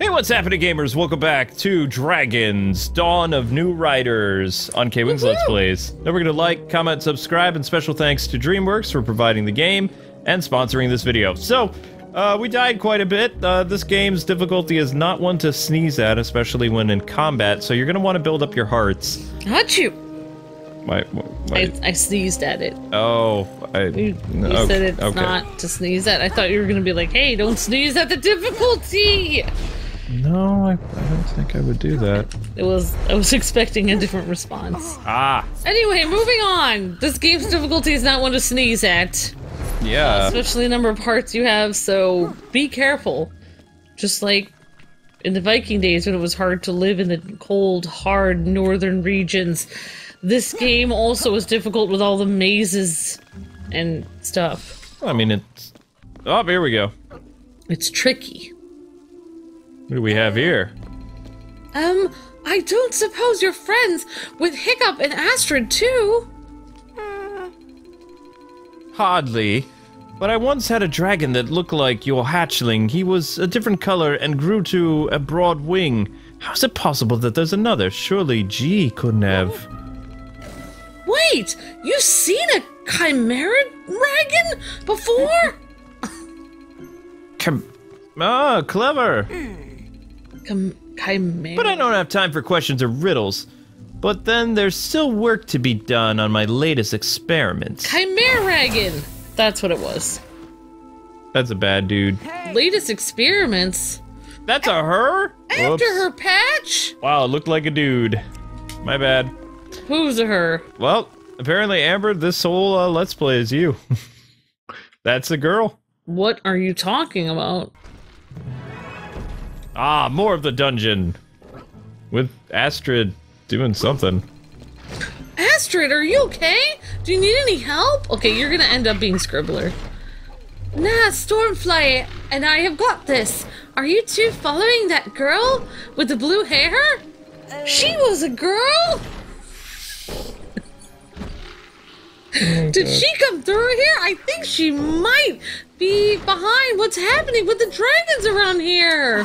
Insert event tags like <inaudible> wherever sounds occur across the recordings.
Hey, what's happening, gamers? Welcome back to Dragons, Dawn of New Riders on Kwings Let's Plays. Don't forget to like, comment, subscribe, and special thanks to DreamWorks for providing the game and sponsoring this video. So, uh, we died quite a bit. Uh, this game's difficulty is not one to sneeze at, especially when in combat, so you're going to want to build up your hearts. How'd you? My, my, I, I sneezed at it. oh, I, You, you okay, said it's okay. not to sneeze at. I thought you were gonna be like, "Hey, don't sneeze at the difficulty." No, I, I don't think I would do that. It was. I was expecting a different response. Ah, Anyway, moving on. This game's difficulty is not one to sneeze at, yeah. especially the number of hearts you have. So be careful. Just like in the Viking days when it was hard to live in the cold, hard northern regions. This game also is difficult with all the mazes and stuff. I mean, it's... Oh, here we go. It's tricky. What do we have here? Um, I don't suppose you're friends with Hiccup and Astrid too? Hardly. But I once had a dragon that looked like your hatchling. He was a different color and grew to a Broadwing. How's it possible that there's another? Surely G couldn't have. Wait, you've seen a chimera dragon before? Com- ah, clever. Chim- chimera. But I don't have time for questions or riddles. But then there's still work to be done on my latest experiments. Chimera dragon. That's what it was. That's a bad dude. Latest experiments. That's a her? After Whoops. her patch? Wow, it looked like a dude. My bad. Who's her? Well, apparently, Amber, this whole uh, Let's Play is you. <laughs> That's a girl. What are you talking about? Ah, more of the dungeon. With Astrid doing something. Astrid, are you okay? Do you need any help? Okay, you're gonna end up being Scribbler. Nah, Stormfly and I have got this. Are you two following that girl with the blue hair? She was a girl? Oh Did she come through here? I think she might be behind what's happening with the dragons around here.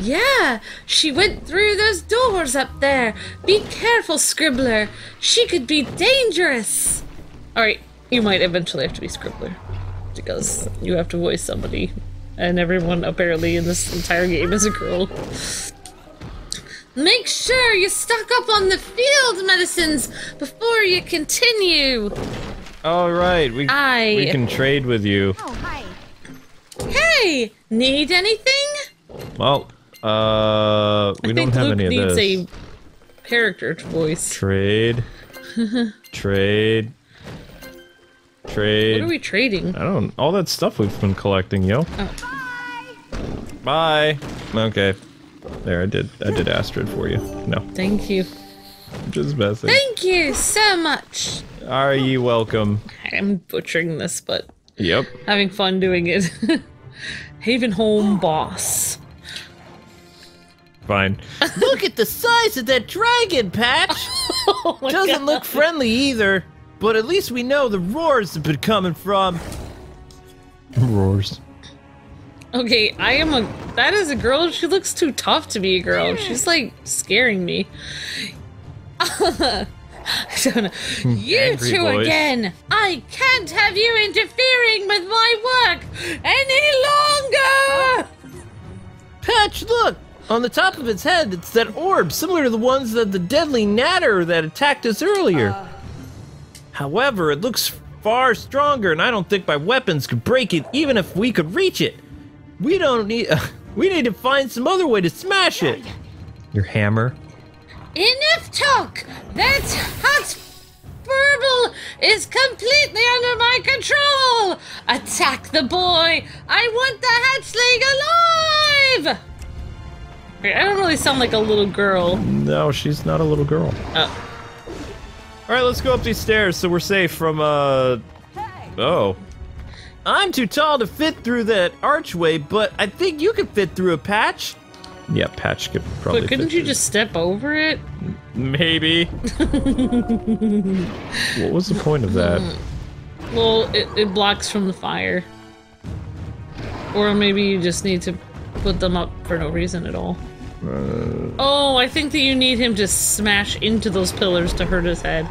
Yeah, she went through those doors up there. Be careful, Scribbler. She could be dangerous. Alright, you might eventually have to be Scribbler. Because you have to voice somebody. And everyone apparently in this entire game is a girl. Make sure you stock up on the field medicines before you continue. All right, we I- we can trade with you. Oh, hi. Hey, need anything? Well, uh, we I don't have Luke any of this. needs this. a character voice. Trade, trade, <laughs> trade. What are we trading? I don't. All that stuff we've been collecting, yo. Oh. Bye. Okay. There, I did. I did Astrid for you. No, Thank you. just messing. Thank you so much. Are you welcome? I'm butchering this, but Yep. having fun doing it. <laughs> Havenholme Boss. Fine. Look at the size of that dragon, Patch. <laughs> Oh Doesn't God. look friendly either. But at least we know the roars have been coming from. Roars. Okay, I am a. That is a girl. She looks too tough to be a girl. She's like scaring me. I don't know. You Angry two voice. again. I can't have you interfering with my work any longer. Patch, look! On the top of its head, it's that orb, similar to the ones that the Deadly Nadder that attacked us earlier. Uh. However, it looks far stronger, and I don't think my weapons could break it, even if we could reach it. We don't need. <laughs> we need to find some other way to smash it. Your hammer. Enough talk! That hot burble is completely under my control! Attack the boy! I want the hatchling alive! I don't really sound like a little girl. No, she's not a little girl. Oh, All right, let's go up these stairs so we're safe from, uh. Oh. I'm too tall to fit through that archway, but I think you could fit through a patch. Yeah, patch could probably. but couldn't fit you through- just step over it? Maybe. <laughs> what was the point of that? <laughs> Well, it, it blocks from the fire. Or maybe you just need to put them up for no reason at all. Uh, Oh, I think that you need him to smash into those pillars to hurt his head.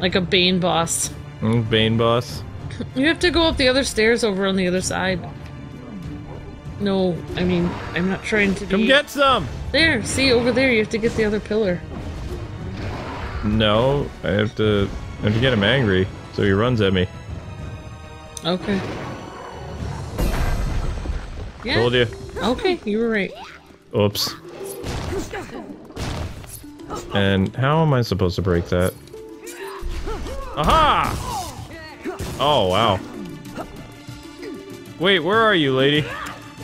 Like a Bane boss. Bane boss. You have to go up the other stairs over on the other side. No, I mean, I'm not trying to be... Come get some! There, see, over there, you have to get the other pillar. No, I have to. I have to get him angry, so he runs at me. Okay. Yeah. Told you. Okay, you were right. Oops. And how am I supposed to break that? Aha! Oh, wow. Wait, where are you, lady?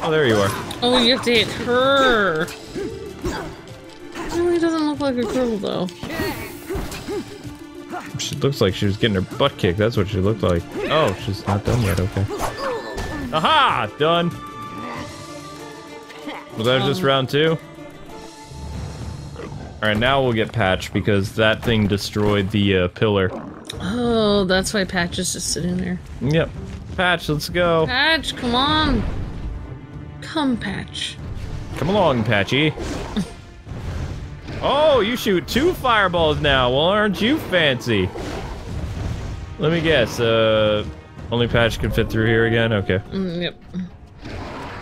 Oh, there you are. Oh, you have to hit her. Really doesn't look like a girl though. She looks like she was getting her butt kicked. That's what she looked like. Oh, she's not done yet. Okay. Aha! Done. Was that just round two? Alright, now we'll get patched because that thing destroyed the uh, pillar. Oh, that's why Patch is just sitting there. Yep. Patch, let's go. Patch, come on. Come, Patch. Come along, Patchy. <laughs> Oh, you shoot two fireballs now. Well, aren't you fancy? Let me guess. Uh, only Patch can fit through here again. Okay. Mm, yep.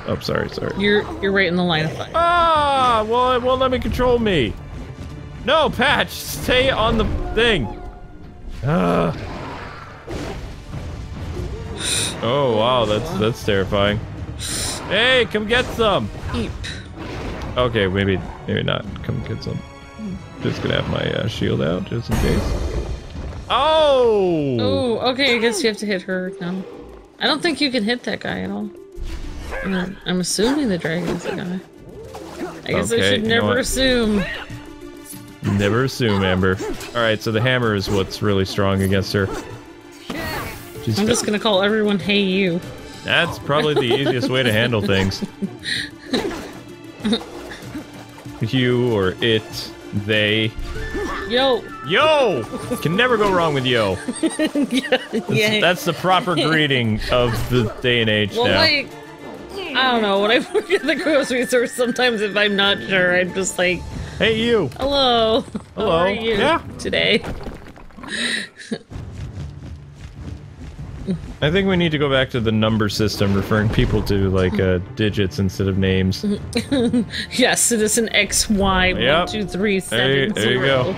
Oh, sorry, sorry. You're you're right in the line of fire. Ah, well, it won't let me control me. No, Patch, stay on the thing. Ah. Oh wow, that's that's terrifying. Hey, come get some. Eep. Okay, maybe maybe not. Come get some. Just gonna have my uh, shield out just in case. Oh! Oh, okay. I guess you have to hit her now. I don't think you can hit that guy at all. I'm, I'm assuming the dragon's the guy. I guess I Okay, should you know never assume. Never assume, Amber. All right, so the hammer is what's really strong against her. She's I'm just gonna call everyone "Hey you." That's probably the easiest way to handle things. <laughs> you or it, they. Yo. Yo! Can never go wrong with yo. <laughs> yeah. That's the proper greeting of the day and age well, now. like, I don't know. When I <laughs> work at the grocery store, sometimes if I'm not sure, I'm just like, Hey, you! "Hello, Hello. how are you Yeah. today?" I think we need to go back to the number system, referring people to like uh, digits instead of names. <laughs> Yes, citizen X Y one Yep. two three There, seven there you go.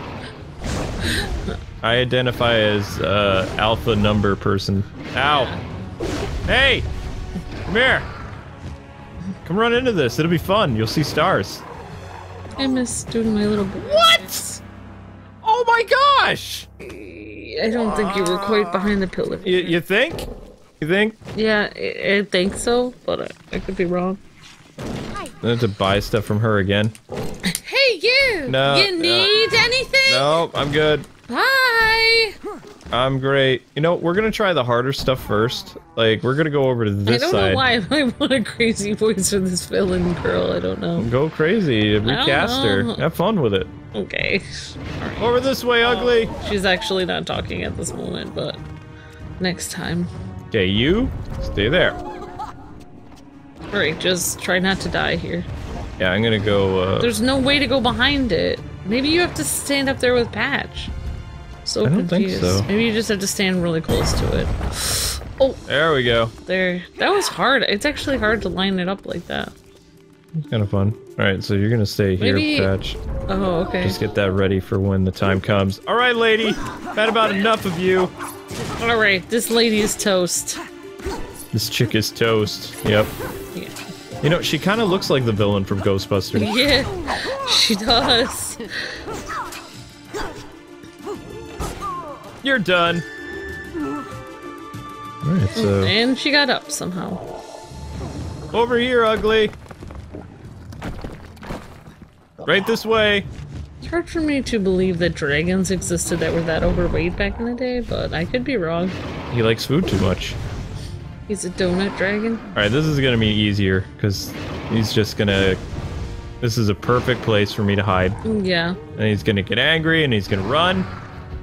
I identify as uh, alpha number person. Ow! Hey! Come here! Come run into this. It'll be fun. You'll see stars. I miss doing my little. What? Oh my gosh! I don't think you were quite behind the pillar. You, you think? You think? Yeah, I, I think so, but I, I could be wrong. I have to buy stuff from her again. Hey, you! No, You no. need anything? No, I'm good. Bye! I'm great. You know, we're gonna try the harder stuff first. Like, we're gonna go over to this side. I don't side. know why I want a crazy voice for this villain girl. I don't know. Go crazy. Recast her. Have fun with it. Okay. Over this way, ugly. She's actually not talking at this moment, but next time. Okay, you stay there. Alright, just try not to die here. Yeah, I'm gonna go. Uh, There's no way to go behind it. Maybe you have to stand up there with Patch. So I don't think confused. so. Maybe you just have to stand really close to it. Oh, there we go. there. That was hard. It's actually hard to line it up like that. It's kind of fun. All right, so you're gonna stay here, Maybe- Patch. Oh, okay. Just get that ready for when the time comes. All right, lady. Had about enough of you. Alright, this lady is toast. This chick is toast. Yep. Yeah. You know, she kind of looks like the villain from Ghostbusters. <laughs> Yeah, she does. You're done. All right, so And she got up somehow. over here, ugly. Right this way. It's hard for me to believe that dragons existed that were that overweight back in the day, but I could be wrong. He likes food too much. He's a donut dragon. All right, this is gonna be easier because he's just gonna. This is a perfect place for me to hide, Mm, Yeah. and he's gonna get angry and he's gonna run,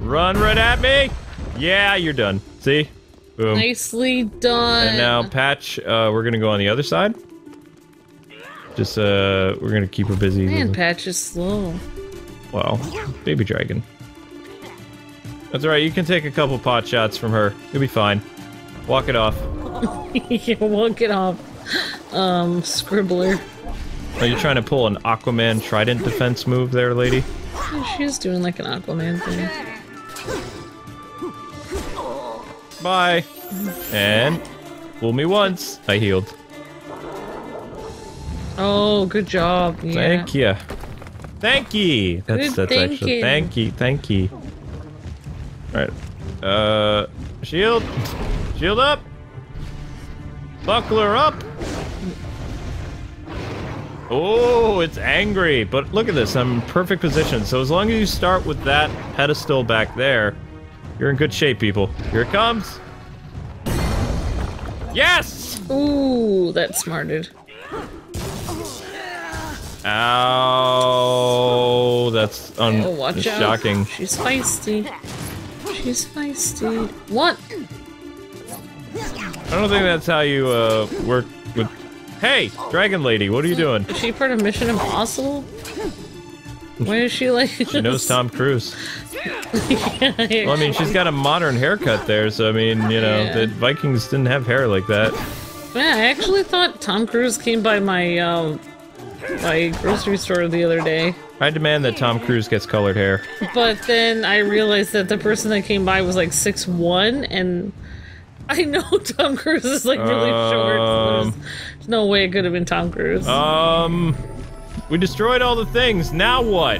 run right at me. Yeah, you're done. See, boom. Nicely done. And now, Patch, uh, we're gonna go on the other side. Just, uh, we're gonna keep her busy. Man, Patch is slow. Well, baby dragon. That's alright, you can take a couple pot shots from her. You'll be fine. Walk it off. <laughs> yeah, walk it off. Um, Scribbler. Are you trying to pull an Aquaman trident defense move there, lady? She's doing like an Aquaman thing. Bye. And fool me once. I healed. Oh, good job. Yeah. Thank you. Thank you. That's Good that's actually thank you. Thank you. All right. Uh, shield. Shield up. Buckler up. Oh, it's angry. But look at this. I'm in perfect position. So as long as you start with that pedestal back there, you're in good shape, people. Here it comes. Yes! Ooh, that smarted. Ow. That's un- Oh, watch that's out. shocking. She's feisty. She's feisty. What? I don't think that's how you uh, work with. Hey, Dragon Lady, what are you doing? Is she part of Mission Impossible? Why is she like She knows Tom Cruise. Well, I mean, she's got a modern haircut there, so I mean, you know, Yeah. the Vikings didn't have hair like that. Man, I actually thought Tom Cruise came by my um my grocery store the other day. I demand that Tom Cruise gets colored hair. But then I realized that the person that came by was like six one, and I know <laughs> Tom Cruise is like really short. So there's no way it could have been Tom Cruise. Um, we destroyed all the things. Now what?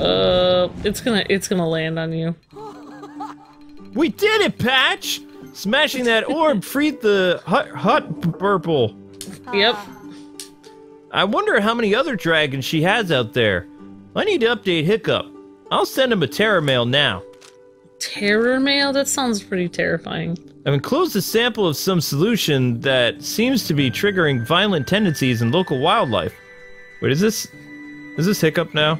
Uh, it's gonna it's gonna land on you. We did it, Patch! Smashing that orb <laughs> freed the hut, Hotburple. Yep. I wonder how many other dragons she has out there. I need to update Hiccup. I'll send him a terror mail now. Terror mail. That sounds pretty terrifying. I've enclosed a sample of some solution that seems to be triggering violent tendencies in local wildlife. Wait, is this is this Hiccup now?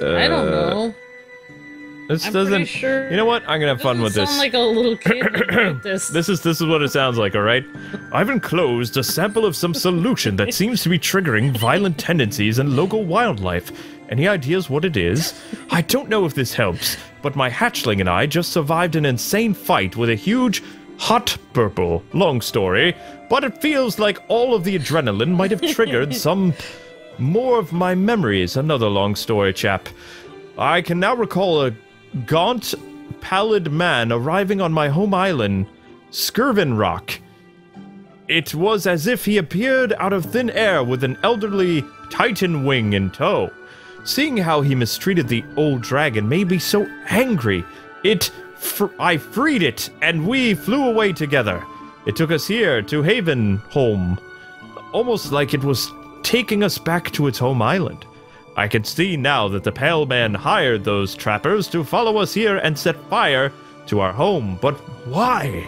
I don't Uh, know. This I'm doesn't. sure. You know what? I'm gonna have fun with this. Sound like a little <coughs> kid this. <coughs> This is this is what it sounds like, all right? I've enclosed a sample of some solution that <laughs> seems to be triggering violent tendencies in local wildlife. Any ideas what it is? I don't know if this helps, but my hatchling and I just survived an insane fight with a huge hot purple. Long story, but it feels like all of the adrenaline might have triggered <laughs> some more of my memories. Another long story, chap. I can now recall a gaunt, pallid man arriving on my home island, Skirvin Rock. It was as if he appeared out of thin air with an elderly titan wing in tow. Seeing how he mistreated the old dragon made me so angry. It. Fr- I freed it, and we flew away together. It took us here to Haven Home, almost like it was taking us back to its home island. I can see now that the Pale Man hired those trappers to follow us here and set fire to our home. But why?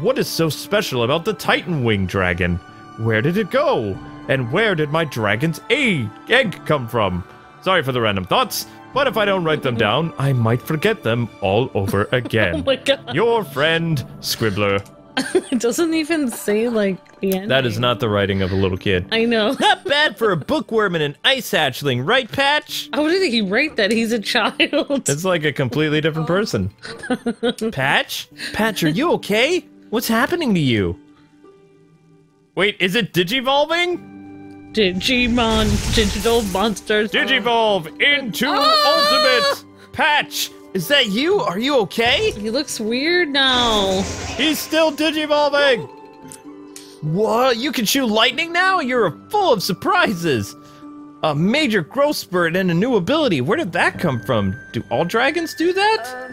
What is so special about the Titan Wing Dragon? Where did it go? And where did my dragon's egg, egg come from? Sorry for the random thoughts, but if I don't write them down, I might forget them all over again. <laughs> Oh my god. Your friend, Scribbler. It <laughs> doesn't even say like the end. That is not the writing of a little kid. I know. <laughs> Not bad for a bookworm and an ice hatchling, right, Patch? How did he write that? He's a child. It's like a completely different oh. person. Patch? Patch, are you okay? What's happening to you? Wait, is it digivolving? Digimon, digital monsters. Digivolve into Ah! ultimate! Patch, is that you? Are you okay? He looks weird now. He's still digivolving! What? You can shoot lightning now? You're full of surprises! A major growth spurt and a new ability. Where did that come from? Do all dragons do that?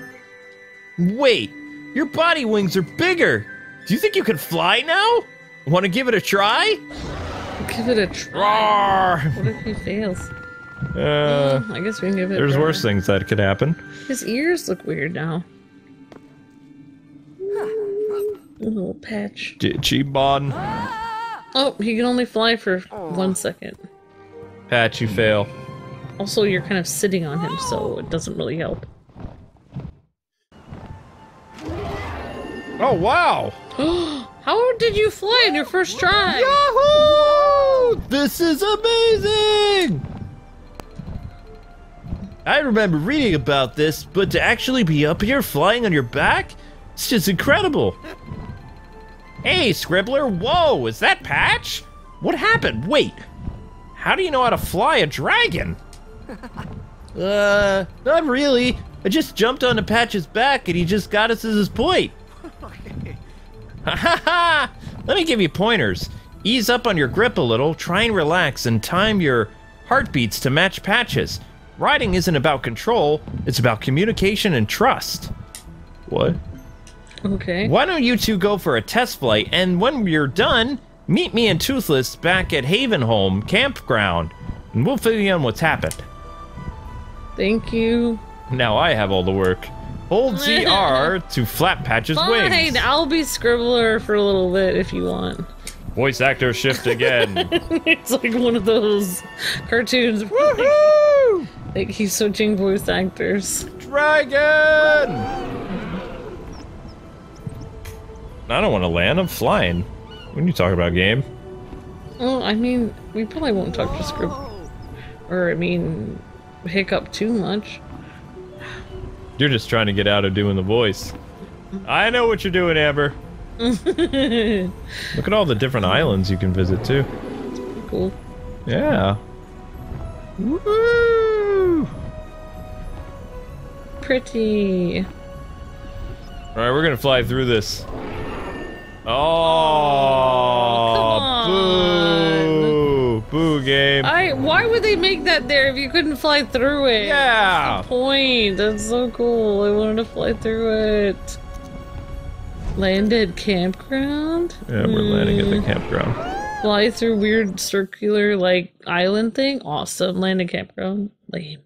Wait, your body wings are bigger. Do you think you can fly now? Want to give it a try? Give it a try. Roar! What if he fails? <laughs> Uh, I guess we can give it. there's worse things that could happen. His ears look weird now. A little patch. Digimon. Oh, he can only fly for one second. Patch, you fail. Also, you're kind of sitting on him, so it doesn't really help. Oh, wow! <gasps> How did you fly in your first try? Yahoo! This is amazing! I remember reading about this, but to actually be up here flying on your back? It's just incredible. Hey, Scribbler, whoa, is that Patch? What happened? Wait, how do you know how to fly a dragon? <laughs> uh, not really. I just jumped onto Patch's back and he just got us as his point. <laughs> <laughs> Ha ha ha! Let me give you pointers. Ease up on your grip a little, try and relax, and time your heartbeats to match patches. Riding isn't about control, it's about communication and trust. What? Okay. Why don't you two go for a test flight, and when you're done, meet me and Toothless back at Havenholme Campground, and we'll fill you in what's happened. Thank you. Now I have all the work. Hold <laughs> ZR to flap Patch's Fine, wings. I'll be Scribbler for a little bit if you want. Voice actor shift again. <laughs> it's like one of those cartoons. Woohoo! <laughs> like he's switching voice actors. Dragon! I don't want to land. I'm flying. When you talk about game, Well, I mean, we probably won't talk to Scribbler. Or, I mean, hiccup too much. you're just trying to get out of doing the voice. I know what you're doing, Amber. <laughs> Look at all the different islands you can visit too. Cool. Yeah. Woo! Pretty. All right, we're gonna fly through this. Oh, come boo, boo game. I. Why would they make that there if you couldn't fly through it? Yeah. Point. That's so cool. I wanted to fly through it. Landed campground. Yeah, we're landing at the Hmm. campground. Fly through weird circular like island thing. Awesome. Landed campground. Lame.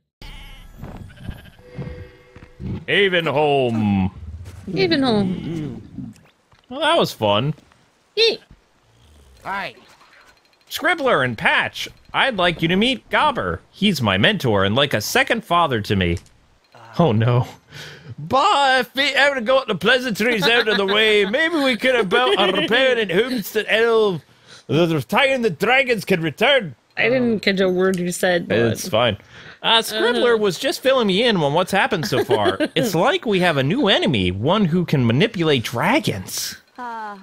Havenholme. Even home. Well, that was fun. Yay. Scribbler and Patch, I'd like you to meet Gobber. He's my mentor and like a second father to me. Oh no. Bye, feet out to got the pleasantries out of the way. <laughs> Maybe we could have built a repairing homestead elf. The time the dragons can return. I didn't catch a word you said, but It's fine. Uh, Scribbler was just filling me in on what's happened so far. <laughs> it's like we have a new enemy, one who can manipulate dragons. Uh,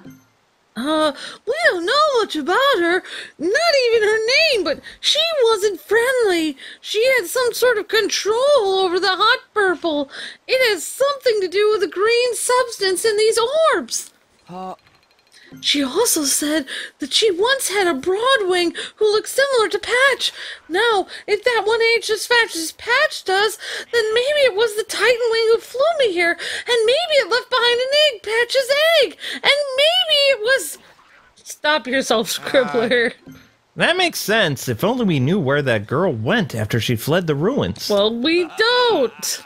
Uh, we don't know much about her. Not even her name, but she wasn't friendly. She had some sort of control over the hot purple. It has something to do with the green substance in these orbs. Uh, She also said that she once had a Broadwing who looked similar to Patch. Now, if that one aged as fast as Patch does, then maybe it was the Titan Wing who flew me here, and maybe it left behind an egg, Patch's egg, and maybe it was. Stop yourself, Scribbler. Uh, that makes sense. If only we knew where that girl went after she fled the ruins. well, we don't.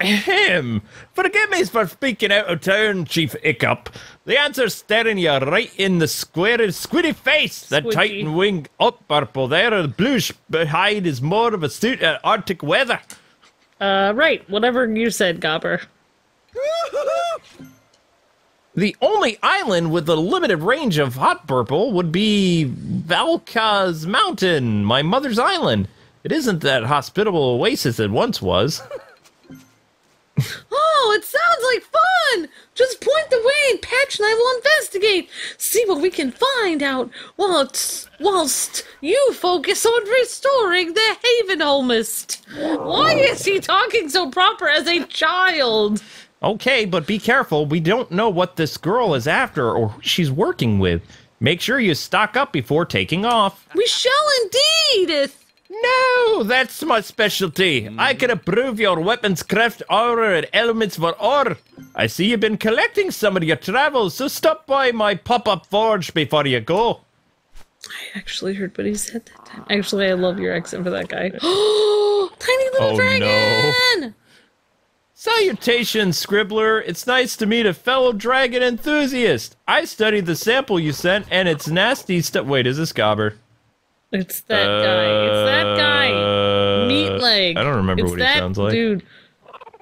Ahem. Forgive me for speaking out of turn, Chief Hiccup. The answer's staring you right in the square squiddy face. That Squidgy. Titan wing up purple there, the bluish behind is more of a suit at Arctic weather. Uh, right. Whatever you said, Gobber. <laughs> The only island with a limited range of Hotburple would be Valka's Mountain, my mother's island. It isn't that hospitable oasis it once was. <laughs> Oh, it sounds like fun! Just point the way and Patch and I will investigate. See what we can find out whilst, whilst you focus on restoring the Haven Homist. Why is he talking so proper as a child? Okay, but be careful. We don't know what this girl is after or who she's working with. Make sure you stock up before taking off. We shall indeed. No, that's my specialty. I mm-hmm. can improve your weapons craft aura and elements for ore. I see you've been collecting some of your travels, so stop by my pop-up forge before you go. I actually heard what he said that time. Actually, I love your accent for that guy. Oh, <gasps> <gasps> tiny little Oh, no. dragon! Salutations, Scribbler. It's nice to meet a fellow dragon enthusiast. I studied the sample you sent, and it's nasty stuff. Wait, is this Gobber? It's that guy. It's that guy. Uh, Meat leg. I don't remember It's what he sounds like. Dude.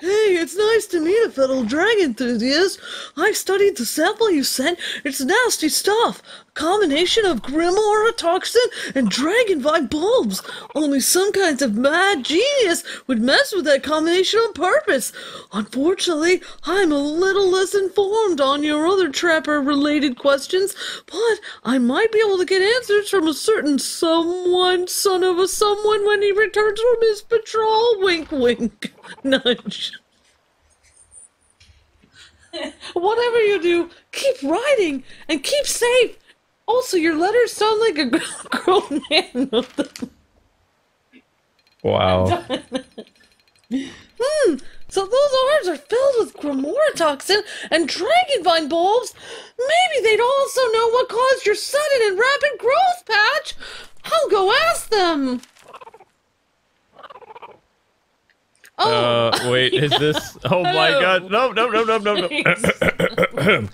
Hey, it's nice to meet a fellow dragon enthusiast. I studied the sample you sent. It's nasty stuff. A combination of Grimora toxin and dragonvine bulbs. Only some kinds of mad genius would mess with that combination on purpose. Unfortunately, I'm a little less informed on your other trapper related questions, but I might be able to get answers from a certain someone, son of a someone, when he returns from his patrol. Wink, wink. <laughs> <laughs> Nudge. Whatever you do, keep writing and keep safe. Also, your letters sound like a <laughs> grown man. Wow. Hmm, so those orbs are filled with Grimora toxin and dragonvine bulbs. Maybe they'd also know what caused your sudden and rapid growth, Patch. I'll go ask them. Oh, Uh, wait, is this? <laughs> Oh my god! No, no, no, no, no, no. <laughs>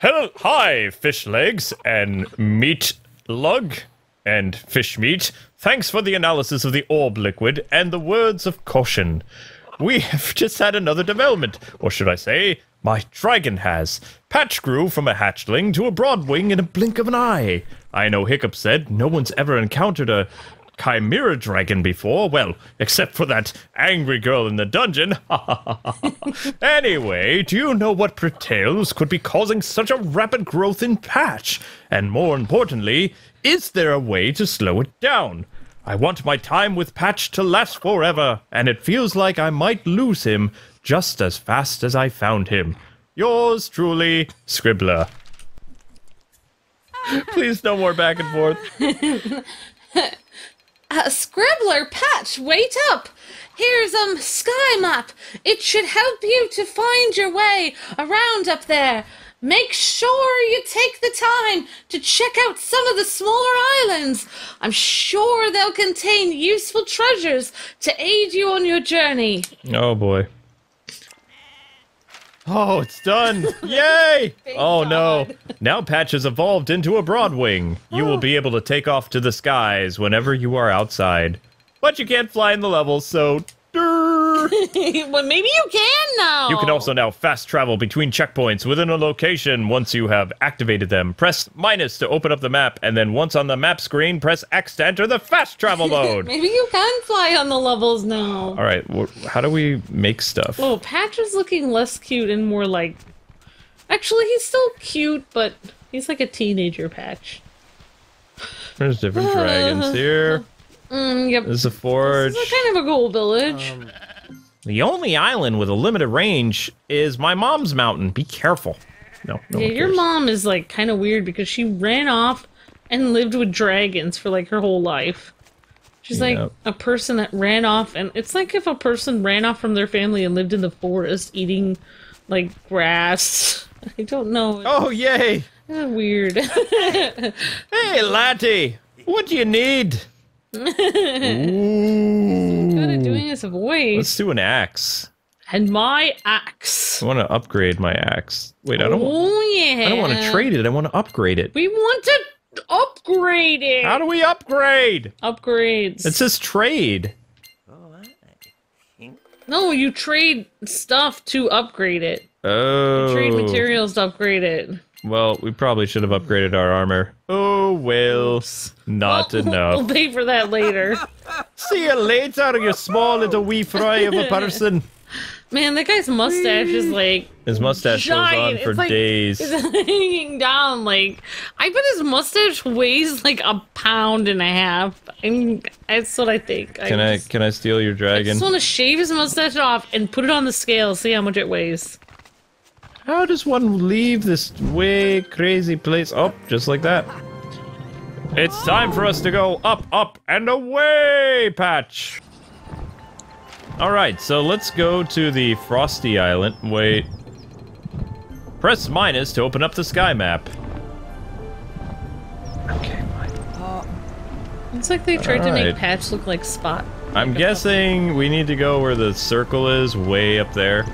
Hello, hi, Fishlegs and meat lug and fish meat. Thanks for the analysis of the orb liquid and the words of caution. We <laughs> have just had another development, or should I say, my dragon has. Patch grew from a hatchling to a broadwing in a blink of an eye. I know Hiccup said no one's ever encountered a chimera dragon before. Well, except for that angry girl in the dungeon. <laughs> anyway, do you know what pretales could be causing such a rapid growth in Patch? And more importantly, is there a way to slow it down? I want my time with Patch to last forever, and it feels like I might lose him just as fast as I found him. Yours truly, Scribbler. <laughs> Please, no more back and forth. <laughs> Uh, Scribbler, Patch, wait up! Here's um sky map. It should help you to find your way around up there. Make sure you take the time to check out some of the smaller islands. I'm sure they'll contain useful treasures to aid you on your journey. Oh boy. Oh, it's done! <laughs> Yay! oh no. Now Patch has evolved into a Broadwing. You will oh. be able to take off to the skies whenever you are outside. But you can't fly in the levels, so. Durr. <laughs> well, maybe you can now. You can also now fast travel between checkpoints within a location once you have activated them. Press minus to open up the map, and then once on the map screen, press X to enter the fast travel <laughs> mode. Maybe you can fly on the levels now. All right, wh- how do we make stuff? Oh, Patch is looking less cute and more like. Actually, he's still cute, but he's like a teenager Patch. There's different <sighs> dragons here. Mm, yep. There's a forge. It's kind of a cool village. The only island with a limited range is my mom's mountain. Be careful. No, no yeah, your mom is like kind of weird because she ran off and lived with dragons for like her whole life. She's Yep. like a person that ran off, and it's like if a person ran off from their family and lived in the forest eating like grass. <laughs> I don't know. Oh, yay! It's weird. <laughs> Hey, laddie! What do you need? <laughs> Ooh. Good at doing his voice. Let's do an axe. And my axe. I want to upgrade my axe. Wait, I don't. Oh yeah. I don't want to trade it. I want to upgrade it. We want to upgrade it. How do we upgrade? Upgrades. It says trade. no, you trade stuff to upgrade it. Oh. Trade materials to upgrade it. Well, we probably should have upgraded our armor. Oh well, not oh, enough. We'll pay for that later. <laughs> See you later, you small little wee fry of a <laughs> person. Man, that guy's mustache is mm. like His mustache goes on giant. for It's like- days. It's <laughs> hanging down. Like I bet his mustache weighs like a pound and a half. I mean, that's what I think. Can I just, can I steal your dragon? I dragon? just want to shave his mustache off and put it on the scale, see how much it weighs. How does one leave this way crazy place? Oh, just like that. It's time for us to go up, up, and away, Patch. All right, so let's go to the Frosty Island. Wait. Press minus to open up the sky map. Okay, fine. Oh. It's like they tried to make Patch look like Spot. I'm guessing we need to go where the circle is, way up there.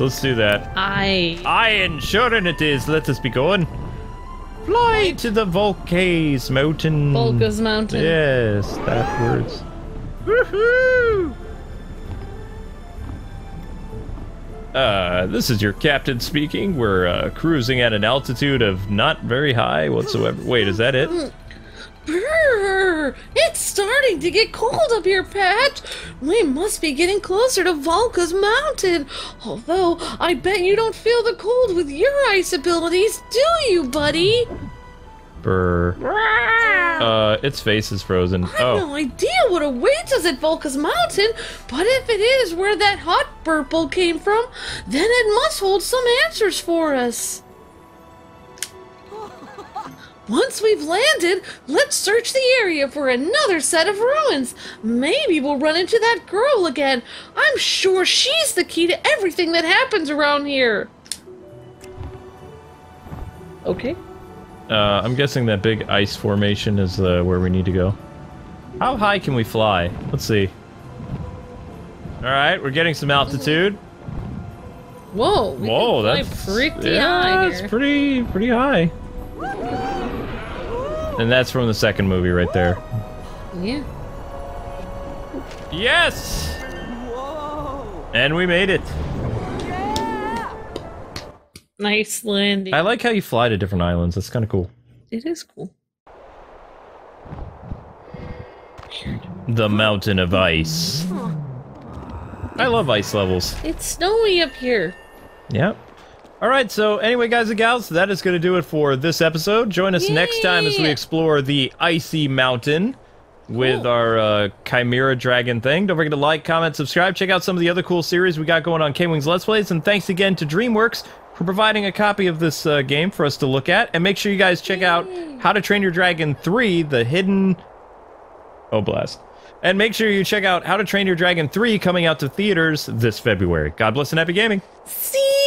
So let's do that. I Aye, sure it is. Let us be going. Fly to the Valka's Mountain. Valka's Mountain. Yes, that words. Woohoo! Uh, this is your captain speaking. We're uh, cruising at an altitude of not very high whatsoever. Wait, is that it? Brrr, it's starting to get cold up here, Pat. We must be getting closer to Valka's mountain. Although, I bet you don't feel the cold with your ice abilities, do you, buddy? Brr. Uh, its face is frozen. I have Oh, no idea what awaits us at Valka's mountain, but if it is where that hot purple came from, then it must hold some answers for us. Once we've landed, let's search the area for another set of ruins. Maybe we'll run into that girl again. I'm sure she's the key to everything that happens around here. Okay. uh, I'm guessing that big ice formation is uh, where we need to go. How high can we fly? Let's see. All right, we're getting some altitude. Whoa. Whoa, that's pretty yeah, high here. pretty pretty high. And that's from the second movie right there. Yeah. Yes! And we made it. Nice landing. I like how you fly to different islands. That's kind of cool. It is cool. The mountain of ice. I love ice levels. It's snowy up here. Yep. All right, so anyway, guys and gals, that is going to do it for this episode. Join us next time as we explore the icy mountain with Cool. our uh, Chimera Dragon thing. Don't forget to like, comment, subscribe. Check out some of the other cool series we got going on Kwings Let's Plays. And thanks again to DreamWorks for providing a copy of this uh, game for us to look at. And make sure you guys check out How to Train Your Dragon 3, The Hidden... Oh, blast. And make sure you check out How to Train Your Dragon 3 coming out to theaters this February. God bless and happy gaming. See